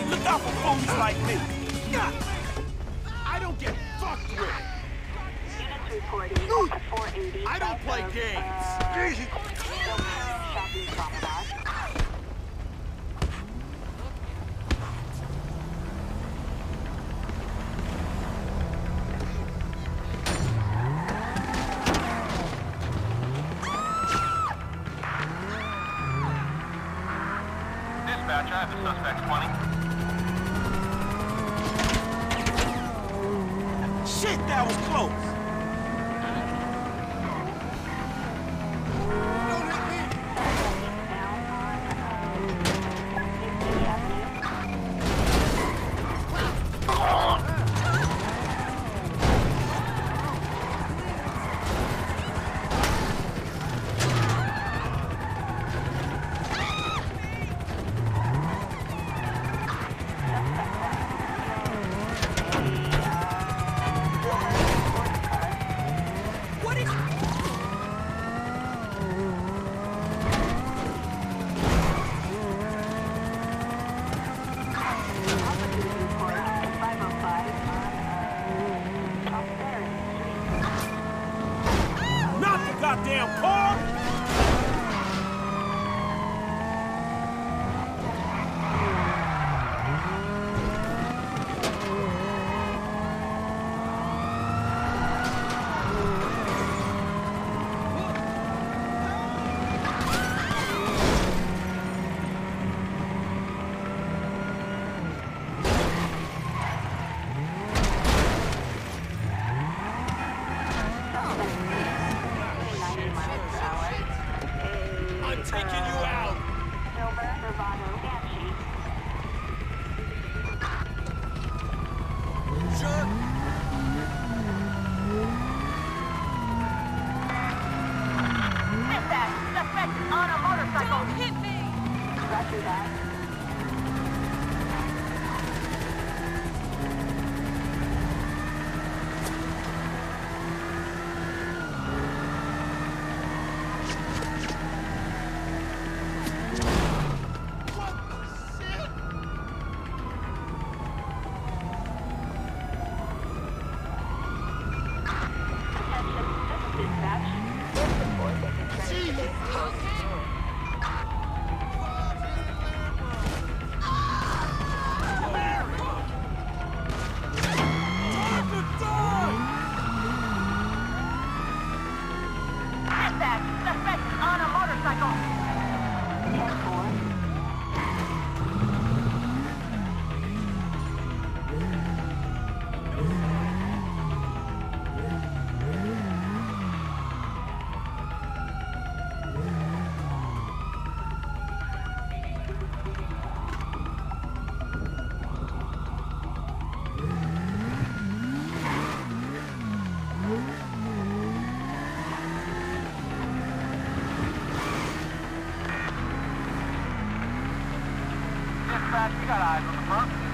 Hey, look out for fools like me. I don't get fucked with! 480. I don't play games. Promenade. Dispatch, I have a suspect 20. Shit, that was close. Goddamn car! taking You got eyes on the front.